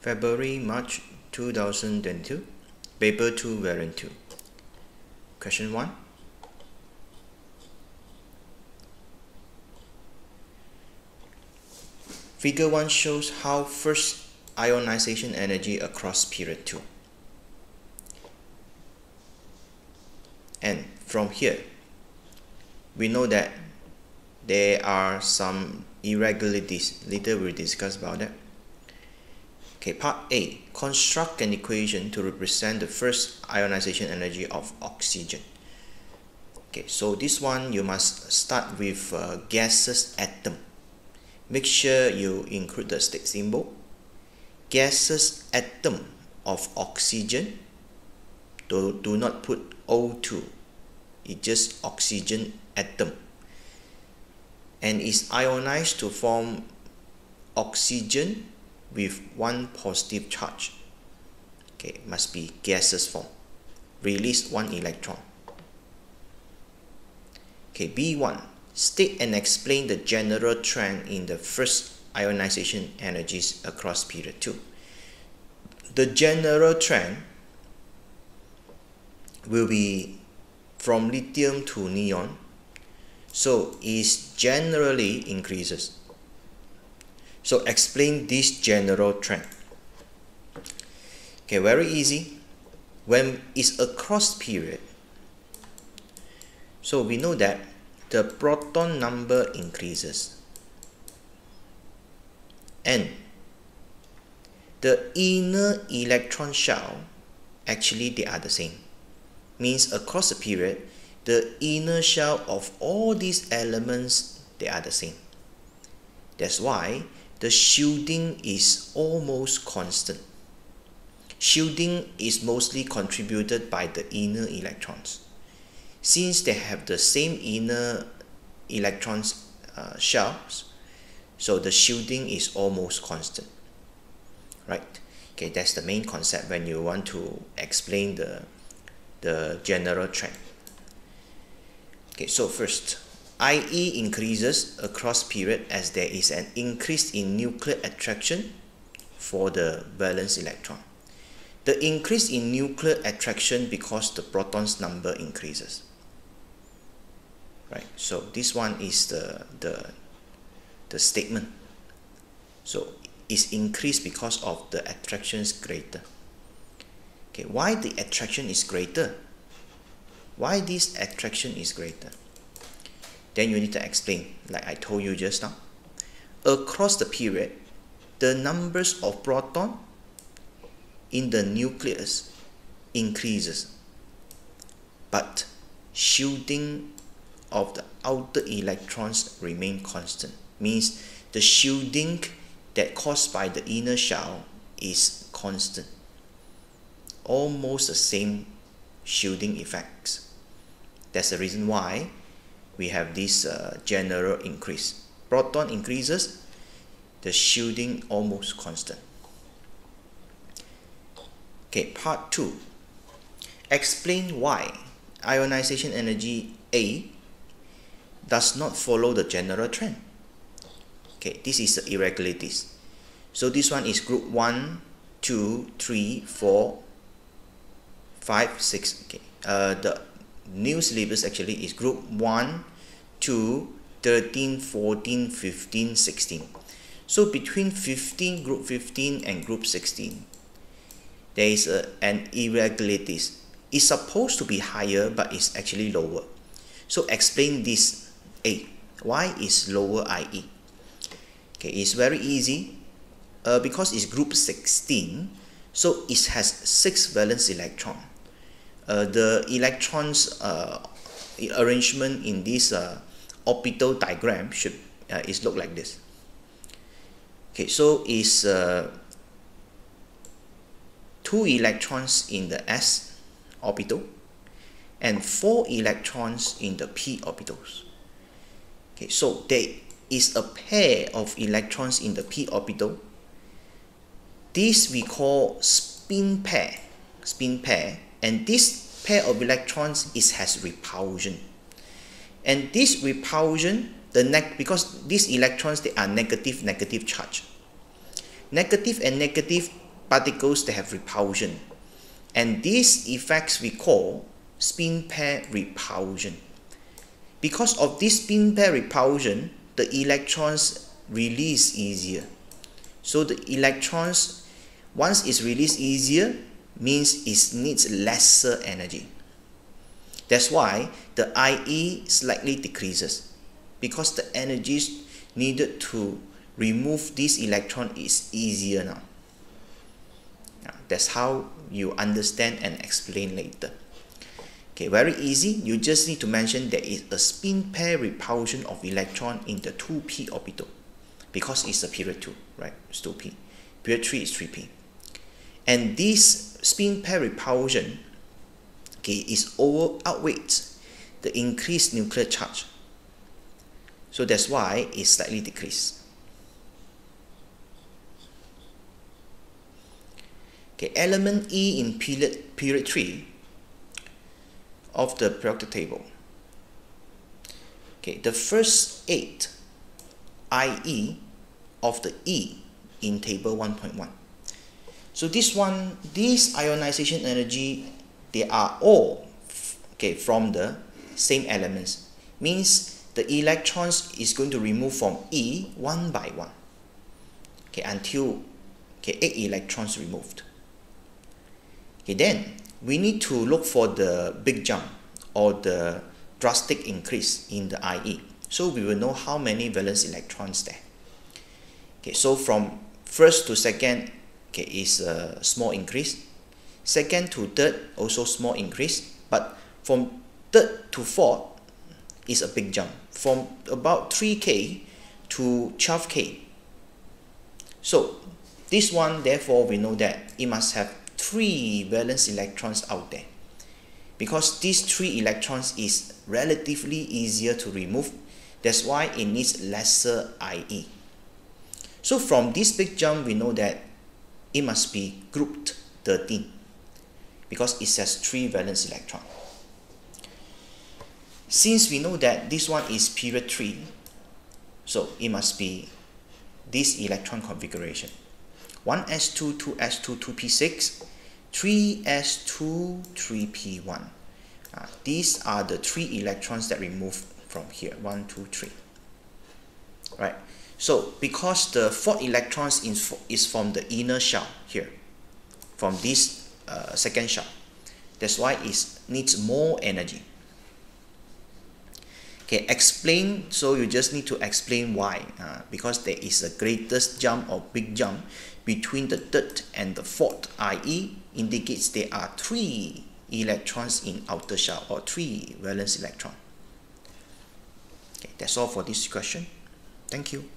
February March 2022 paper 2 variant 2 question 1 figure 1 shows how first ionization energy across period 2 and from here we know that there are some irregularities. Later we'll discuss about that Okay, part A. Construct an equation to represent the first ionization energy of oxygen. Okay, so this one you must start with uh, gaseous atom. Make sure you include the state symbol. Gases atom of oxygen. Do, do not put O2. It's just oxygen atom. And is ionized to form oxygen with one positive charge. Okay, must be gaseous form. Release one electron. Okay, B1. State and explain the general trend in the first ionization energies across period 2. The general trend will be from lithium to neon. So it generally increases. So explain this general trend. Okay, very easy. When it's a cross period, so we know that the proton number increases and the inner electron shell actually they are the same means across the period the inner shell of all these elements they are the same that's why the shielding is almost constant. Shielding is mostly contributed by the inner electrons. Since they have the same inner electrons uh, shells, so the shielding is almost constant. Right? Okay, that's the main concept when you want to explain the, the general trend. Okay, so first, IE increases across period as there is an increase in nuclear attraction for the valence electron. The increase in nuclear attraction because the protons number increases. Right, so this one is the, the, the statement. So it's increased because of the attraction is greater. Okay, why the attraction is greater? Why this attraction is greater? Then you need to explain, like I told you just now. Across the period, the numbers of proton in the nucleus increases, but shielding of the outer electrons remain constant. Means the shielding that caused by the inner shell is constant. Almost the same shielding effects. That's the reason why we have this uh, general increase. Proton increases, the shielding almost constant. Okay, part 2. Explain why ionization energy A does not follow the general trend. Okay, this is the irregularities. So this one is group 1, 2, 3, 4, 5, 6. Okay, uh, the new syllabus actually is group 1 to 13 14 15 16 so between 15 group 15 and group 16 there is a, an irregularities. It's supposed to be higher but it's actually lower. So explain this. A why is lower ie okay it's very easy. Uh, because it's group 16 so it has six valence electron the electrons uh, arrangement in this uh, orbital diagram should uh, is look like this. Okay so is uh, two electrons in the s orbital and four electrons in the p orbitals. Okay so there is a pair of electrons in the p orbital. This we call spin pair spin pair and this pair of electrons is has repulsion and this repulsion the neg because these electrons they are negative negative charge negative and negative particles that have repulsion. And these effects we call spin pair repulsion. Because of this spin pair repulsion, the electrons release easier. So the electrons, once it's released easier, means it needs lesser energy. That's why the IE slightly decreases because the energy needed to remove this electron is easier now. That's how you understand and explain later. Okay, very easy. You just need to mention there is a spin pair repulsion of electron in the 2p orbital because it's a period 2, right? It's 2p. Period 3 is 3p. And this spin pair repulsion okay, is over outweighs the increased nuclear charge. So that's why it slightly decreased. Okay, element E in period, period 3 of the periodic table. Okay, the first 8 IE of the E in table 1.1. So this one, this ionization energy, they are all okay from the same elements. Means the electrons is going to remove from E one by one. Okay, until okay, eight electrons removed. Okay, then we need to look for the big jump or the drastic increase in the IE. So we will know how many valence electrons there. Okay, so from first to second okay, is a small increase. Second to third also small increase. But from third to fourth is a big jump. From about 3K to 12K. So this one therefore we know that it must have three valence electrons out there because these three electrons is relatively easier to remove that's why it needs lesser IE so from this big jump we know that it must be grouped 13 because it has three valence electron since we know that this one is period 3 so it must be this electron configuration 1s2 2s2 2p6 3s2, 3p1. Uh, these are the three electrons that we move from here. 1, 2, 3. Right. So because the fourth electrons is, is from the inner shell here, from this uh, second shell, that's why it needs more energy. Okay, explain, so you just need to explain why. Uh, because there is a greatest jump or big jump between the third and the fourth, i.e. indicates there are three electrons in outer shell or three valence electron. Okay, that's all for this question. Thank you.